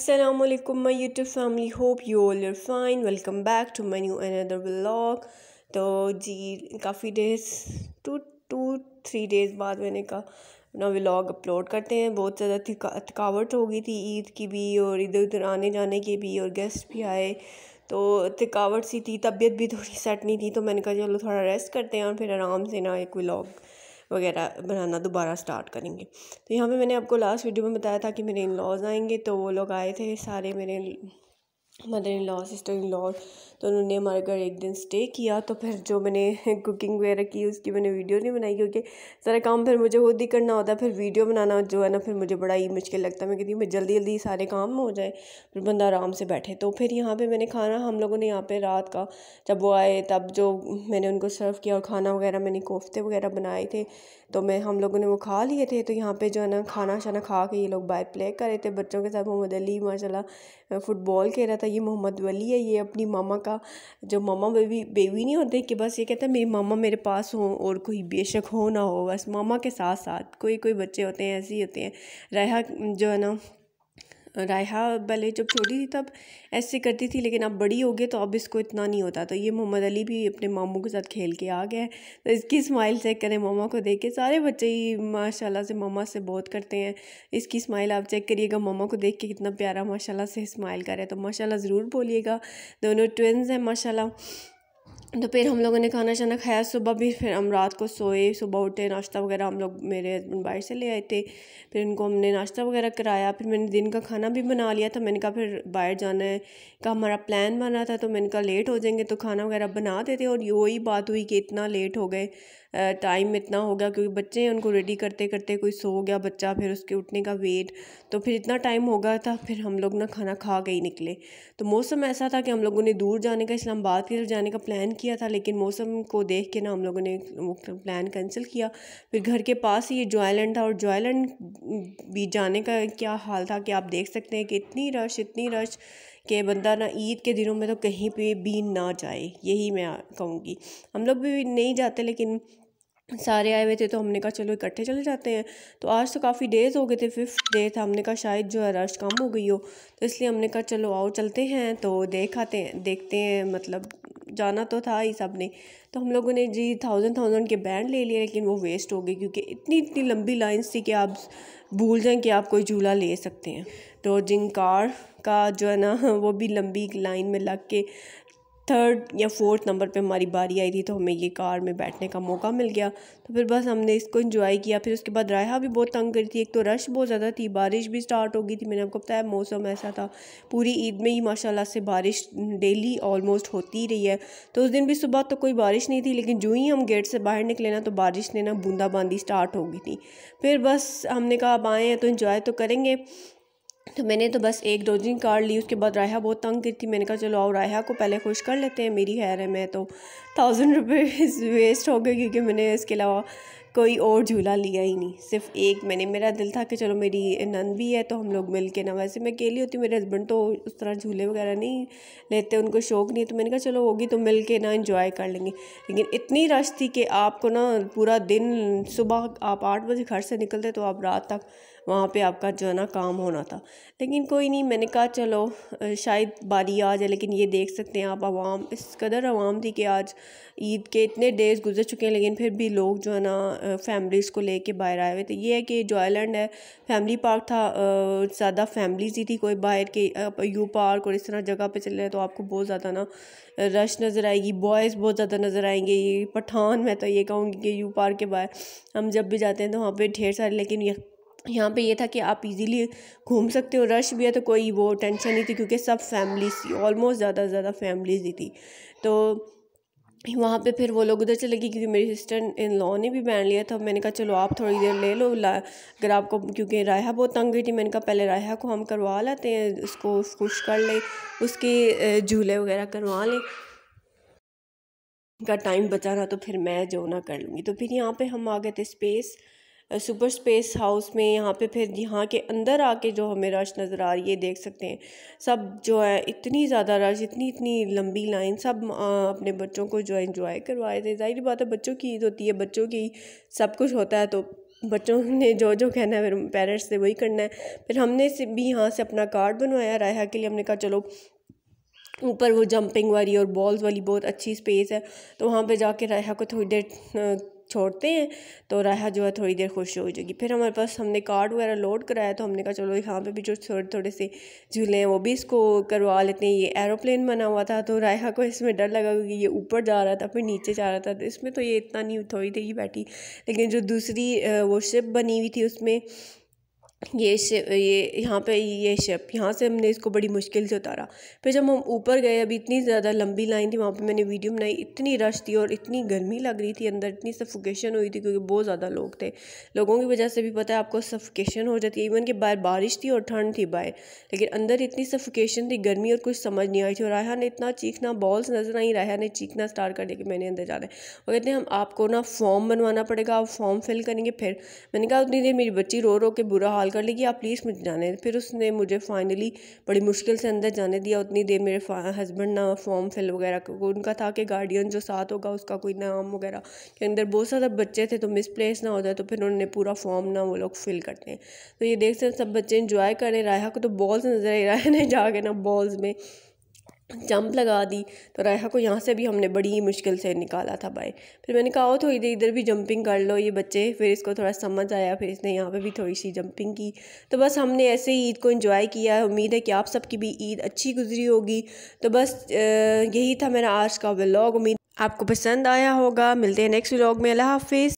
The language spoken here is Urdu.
السلام علیکم my YouTube family hope you all your fine welcome back to my new another blog تو جی کافی days two two three days بعد میں نے کہا نا ولاگ اپلوڈ کرتے ہیں۔ بہت زیادہ تھکاوٹ ہو گئی تھی عید کی بھی اور ادھر ادھر آنے جانے کی بھی اور گیسٹ بھی آئے۔ تو تھکاوٹ سی تھی، طبیعت بھی تھوڑی سیٹ نہیں تھی۔ تو میں نے کہا، چلو تھوڑا ریسٹ کرتے ہیں اور پھر آرام سے نا ایک ولاگ وغیرہ بنانا دوبارہ سٹارٹ کریں گے۔ تو یہاں پہ میں نے آپ کو لاسٹ ویڈیو میں بتایا تھا کہ میرے ان لاز آئیں گے تو وہ لوگ آئے تھے سارے میرے mother in law sister in لا تو انہوں نے ہمارے گھر ایک دن سٹے کیا تو پھر جو میں نے کوکنگ وغیرہ کی اس کی میں نے ویڈیو نہیں بنائی کیونکہ سارا کام پھر مجھے خود ہی کرنا ہوتا ہے، پھر ویڈیو بنانا جو ہے نا پھر مجھے بڑا ہی مشکل لگتا ہے۔ میں کہتی ہوں، میں جلدی جلدی سارے کام ہو جائے، پھر بندہ آرام سے بیٹھے۔ تو پھر یہاں پہ میں نے کھانا ہم لوگوں نے یہاں پہ رات کا جب وہ آئے تب جو میں نے ان کو سرو کیا اور کھانا وغیرہ میں نے کوفتے وغیرہ بنائے تھے تو میں ہم لوگوں نے وہ کھا لیے تھے۔ تو یہاں پہ جو ہے نا کھانا شانا کھا کے یہ لوگ باہر پلے کر رہے تھے بچوں کے ساتھ، محمد علی ماشاء اللہ فٹ بال کھیل رہا تھا۔ یہ محمد ولی ہے، یہ اپنی ماما کا جو ماما بیوی بیوی نہیں ہوتے کہ بس یہ کہتا ہے، میری ماما میرے پاس ہوں اور کوئی بے شک ہو نہ ہو، بس ماما کے ساتھ ساتھ کوئی کوئی بچے ہوتے ہیں، ایسے ہی ہوتے ہیں۔ رہا جو ہے نا رائحہ پہلے جب چھوٹی تھی تب ایسے کرتی تھی، لیکن اب بڑی ہو گئی تو اب اس کو اتنا نہیں ہوتا۔ تو یہ محمد علی بھی اپنے ماموں کے ساتھ کھیل کے آ گیا ہے تو اس کی اسمائل چیک کریں، ماما کو دیکھ کے سارے بچے ہی ماشاء اللہ سے ماما سے بہت کرتے ہیں۔ اس کی اسمائل آپ چیک کریے گا، ماما کو دیکھ کے کتنا پیارا ماشاء اللہ سے اسمائل کرے تو ماشاء اللہ ضرور بولیے گا۔ دونوں ٹوینز ہیں ماشاء اللہ تو پھر ہم لوگوں نے کھانا شانا کھایا۔ صبح بھی پھر ہم رات کو سوئے، صبح اٹھے، ناشتہ وغیرہ ہم لوگ میرے ہسبینڈ باہر سے لے آئے تھے۔ پھر ان کو ہم نے ناشتہ وغیرہ کرایا۔ پھر میں نے دن کا کھانا بھی بنا لیا تھا۔ میں نے کہا پھر باہر جانا ہے۔ کہ ہمارا پلان بنا تھا تو میں نے کہا لیٹ ہو جائیں گے تو کھانا وغیرہ بنا دیتے۔ اور وہی بات ہوئی کہ اتنا لیٹ ہو گئے۔ ٹائم اتنا ہو گیا کیونکہ بچے ہیں، ان کو ریڈی کرتے کرتے کوئی سو گیا بچہ، پھر اس کے اٹھنے کا ویٹ تو پھر اتنا ٹائم ہو گیا تھا، پھر ہم لوگ نا کھانا کھا کے ہی نکلے۔ تو موسم ایسا تھا کہ ہم لوگوں نے دور جانے کا، اسلام آباد کی طرف جانے کا پلان کیا تھا، لیکن موسم کو دیکھ کے نا ہم لوگوں نے پلان کینسل کیا۔ پھر گھر کے پاس ہی یہ جو آئلینڈ تھا اور جو آئلینڈ بھی جانے کا کیا حال تھا کہ آپ دیکھ سکتے ہیں کہ اتنی رش اتنی رش کہ بندہ نا عید کے دنوں میں تو کہیں پہ بھی نہ جائے۔ یہی میں کہوں گی۔ ہم لوگ بھی نہیں جاتے، لیکن سارے آئے ہوئے تھے تو ہم نے کہا چلو اکٹھے چلے جاتے ہیں۔ تو آج تو کافی ڈیز ہو گئے تھے ففتھ ڈے تھا۔ ہم نے کہا شاید جو ہے رش کم ہو گئی ہو۔ تو اس لیے ہم نے کہا چلو آؤ چلتے ہیں تو دیکھ آتے ہیں، دیکھتے ہیں مطلب جانا تو تھا ہی سب نے۔ تو ہم لوگوں نے جی تھاؤزنڈ تھاؤزنڈ کے بینڈ لے لیے، لیکن وہ ویسٹ ہو گئی کیونکہ اتنی اتنی لمبی لائنس تھی کہ آپ بھول جائیں کہ آپ کوئی جھولا لے سکتے ہیں۔ تو جن کار کا جو ہے نا، وہ بھی لمبی لائن میں لگ کے تھرڈ یا فورتھ نمبر پہ ہماری باری آئی تھی تو ہمیں یہ کار میں بیٹھنے کا موقع مل گیا۔ تو پھر بس ہم نے اس کو انجوائے کیا۔ پھر اس کے بعد رائحہ بھی بہت تنگ کری تھی۔ ایک تو رش بہت زیادہ تھی۔ بارش بھی سٹارٹ ہو گئی تھی۔ میں نے آپ کو بتایا موسم ایسا تھا۔ پوری عید میں ہی ماشاء اللہ سے بارش ڈیلی آلموسٹ ہوتی رہی ہے۔ تو اس دن بھی صبح تو کوئی بارش نہیں تھی، لیکن جو ہی ہم گیٹ سے باہر نکلے نا تو بارش نے نا بوندا باندی سٹارٹ ہو گئی تھی۔ پھر بس ہم نے کہا اب آئے ہیں تو انجوائے تو کریں گے۔ تو میں نے تو بس ایک دو دن کار لی، اس کے بعد رائحہ بہت تنگ کی تھی۔ میں نے کہا، چلو آؤ، رائحہ کو پہلے خوش کر لیتے ہیں، میری خیر ہے، میں تو تھاؤزنڈ روپیز ویسٹ ہو گئے کیونکہ میں نے اس کے علاوہ کوئی اور جھولا لیا ہی نہیں، صرف ایک۔ میں نے، میرا دل تھا کہ چلو میری نند بھی ہے تو ہم لوگ مل کے نا۔ ویسے میں اکیلی ہوتی ہوں میرے ہسبینڈ تو اس طرح جھولے وغیرہ نہیں لیتے، ان کو شوق نہیں۔ تو میں نے کہا چلو ہوگی تو مل کے نا انجوائے کر لیں گے۔ لیکن اتنی رش تھی کہ آپ کو نا پورا دن صبح آپ آٹھ بجے گھر سے نکلتے تو آپ رات تک وہاں پہ آپ کا جو ہے نا کام ہونا تھا۔ لیکن کوئی نہیں، میں نے کہا چلو، شاید باری آ جائے، لیکن یہ دیکھ سکتے ہیں آپ عوام، اس قدر عوام تھی کہ آج عید کے اتنے ڈیز گزر چکے ہیں، لیکن پھر بھی لوگ جو ہے نا فیملیز کو لے کے باہر آئے ہوئے۔ تھے یہ ہے کہ جو آئلینڈ ہے، فیملی پارک تھا زیادہ فیملیز ہی تھی کوئی باہر کے یو پارک اور اس طرح جگہ پہ چلے تو آپ کو بہت زیادہ نا رش نظر آئے گی، بوائز بہت زیادہ نظر آئیں گے۔ یہ پٹھان، میں تو یہ کہوں گی کہ یو پارک کے باہر۔ ہم جب بھی جاتے ہیں تو وہاں پہ ڈھیر سارے، لیکن یہ، یہاں پہ یہ تھا کہ آپ ایزیلی گھوم سکتے ہو۔ رش بھی ہے تو کوئی وہ ٹینشن نہیں تھی کیونکہ سب فیملیز تھی آلموسٹ زیادہ سے زیادہ فیملیز ہی تھی۔ تو وہاں پہ پھر وہ لوگ ادھر چلے گئے کیونکہ میری سسٹر ان لا نے بھی بین لیا تھا۔ میں نے کہا چلو آپ تھوڑی دیر لے لو اگر آپ کو کیونکہ رائحہ بہت تنگ گئی تھی، میں نے کہا پہلے رائحہ کو ہم کروا لیتے ہیں، اس کو خوش کر لیں اس کے جھولے وغیرہ کروا لیں کا ٹائم بچانا تو پھر میں جو نہ کر لوں گی۔ تو پھر یہاں پہ ہم آ گئے تھے اسپیس سپر سپیس ہاؤس میں یہاں پہ پھر یہاں کے اندر آ کے جو ہمیں رش نظر آ رہی ہے دیکھ سکتے ہیں۔ سب جو ہے، اتنی زیادہ رش، اتنی اتنی لمبی لائن، سب اپنے بچوں کو جو ہے انجوائے کروائے تھے۔ ظاہری بات ہے، بچوں کی عید ہوتی ہے، بچوں کی سب کچھ ہوتا ہے، تو بچوں نے جو جو کہنا ہے، پھر پیرنٹس سے وہی کرنا ہے۔ پھر ہم نے بھی یہاں سے اپنا کارڈ بنوایا، رائحہ کے لیے ہم نے کہا، چلو اوپر وہ جمپنگ والی اور بالز والی بہت اچھی سپیس ہے، تو وہاں پہ جا کے رائحہ کو تھوڑی دیر چھوڑتے ہیں، تو رائحہ جو ہے تھوڑی دیر خوش ہو جائے گی۔ پھر ہمارے پاس ہم نے کارڈ وغیرہ لوڈ کرایا تو ہم نے کہا چلو یہاں پہ بھی جو تھوڑے تھوڑے سے جھولے ہیں وہ بھی اس کو کروا لیتے ہیں۔ یہ ایروپلین بنا ہوا تھا تو رائحہ کو اس میں ڈر لگا کہ یہ اوپر جا رہا تھا، پھر نیچے جا رہا تھا۔ تو اس میں تو یہ اتنا نہیں تھوڑی دیر ہی بیٹھی، لیکن جو دوسری وہ شپ بنی ہوئی تھی اس میں یہ شپ یہ یہاں پہ یہ شپ یہاں سے ہم نے اس کو بڑی مشکل سے اتارا۔ پھر جب ہم اوپر گئے، ابھی اتنی زیادہ لمبی لائن تھی، وہاں پہ میں نے ویڈیو بنائی۔ اتنی رش تھی اور اتنی گرمی لگ رہی تھی اندر، اتنی سفوکیشن ہوئی تھی کیونکہ بہت زیادہ لوگ تھے۔ لوگوں کی وجہ سے بھی پتہ ہے آپ کو سفوکیشن ہو جاتی ہے۔ ایون کہ باہر بارش تھی اور ٹھنڈ تھی باہر، لیکن اندر اتنی سفوکیشن تھی، گرمی اور کچھ سمجھ نہیں آئی تھی۔ اور راہا نے اتنا چیخنا بالز نظر آئی راہا نے چیخنا سٹارٹ کر دیا کہ میں نے اندر جانا ہے۔ وہ کہتے ہیں، ہم آپ کو نا فارم بنوانا پڑے گا، آپ فارم فل کریں گے۔ پھر میں نے کہا، اتنی دیر میری بچی رو رو کے برا حال کر لے گی آپ پلیز مجھے جانے پھر اس نے مجھے فائنلی بڑی مشکل سے اندر جانے دیا۔ اتنی دیر میرے ہسبینڈ نہ فارم فل وغیرہ ان کا تھا کہ گارڈین جو ساتھ ہوگا، اس کا کوئی نام وغیرہ کہ اندر بہت زیادہ بچے تھے تو مس پلیس نہ ہو جائے تو پھر انہوں نے پورا فارم نہ وہ لوگ فل کرتے ہیں۔ تو یہ دیکھ سکتے سب بچے انجوائے کریں رائحہ کو تو بالز نظر آئی رائے نے جا کے نا بالز میں جمپ لگا دی تو رائحہ کو یہاں سے بھی ہم نے بڑی مشکل سے نکالا تھا بھائی۔ پھر میں نے کہا تو ادھر ادھر بھی جمپنگ کر لو یہ بچے۔ پھر اس کو تھوڑا سمجھ آیا، پھر اس نے یہاں پہ بھی تھوڑی سی جمپنگ کی۔ تو بس ہم نے ایسے ہی عید کو انجوائے کیا۔ ہے امید ہے کہ آپ سب کی بھی عید اچھی گزری ہوگی۔ تو بس یہی تھا میرا آج کا ولاگ امید آپ کو پسند آیا ہوگا۔ ملتے ہیں نیکسٹ ولاگ میں۔ اللہ حافظ۔